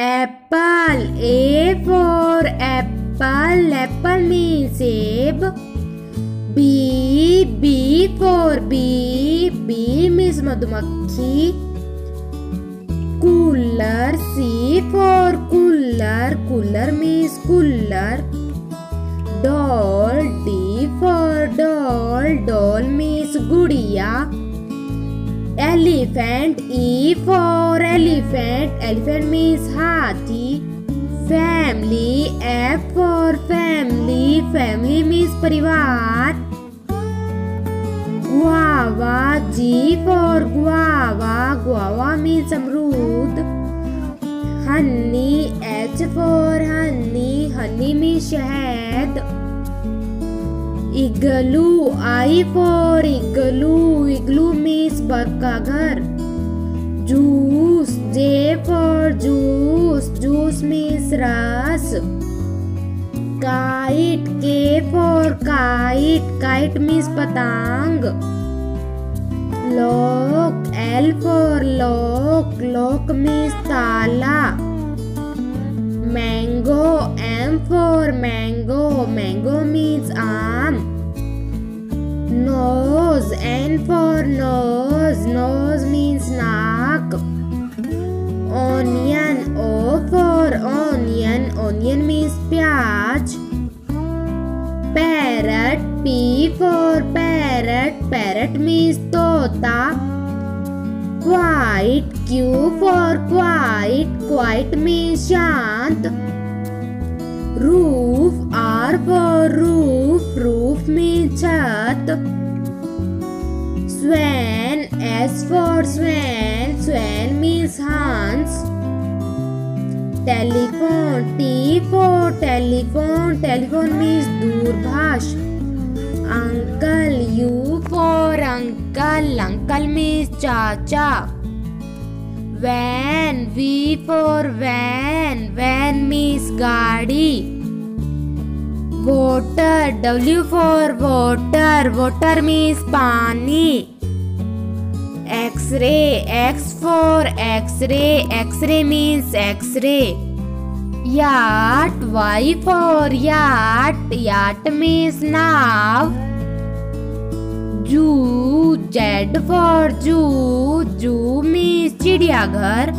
Apple, A for apple apple means सेब bee B for bee bee means मधुमक्खी। Cooler C for cooler cooler means cooler doll D for doll doll means गुड़िया। Elephant e for elephant elephant means hathi family f for family family means परिवार guava g for guava guava means अमरूद honey h for honey honey means शहद इगलू I for इगलू इगलू means पक्का घर। Juice, J for juice juice means रस। Kite, K for kite kite means पतंग। Lock, L for lock lock means ताला। Mango, M for mango mango means uh nose N for nose. Nose means knock. Onion O for onion. Onion means pyaj parrot P for parrot. Parrot means tota. Quiet Q for quiet quiet means shant. Roof R for roof. Roof means church swan s for swan swan means हंस telephone t for telephone telephone means दूरभाष uncle u for uncle uncle means चाचा van v for van van means गाड़ी water w for water water means पानी x-ray x for x-ray x-ray means x-ray yacht y for yacht yacht means नाव जू Z for जू जू means चिड़ियाघर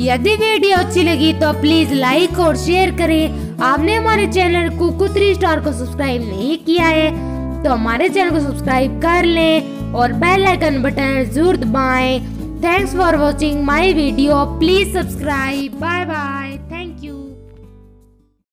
यदि video अच्छी लगी तो प्लीज़ लाइक और शेयर करें आपने हमारे चैनल कुकू थ्री स्टार को सब्सक्राइब नहीं किया है तो हमारे चैनल को सब्सक्राइब कर लें और बेल आइकन बटन ज़रूर दबाएँ। Thanks for watching my video please subscribe bye bye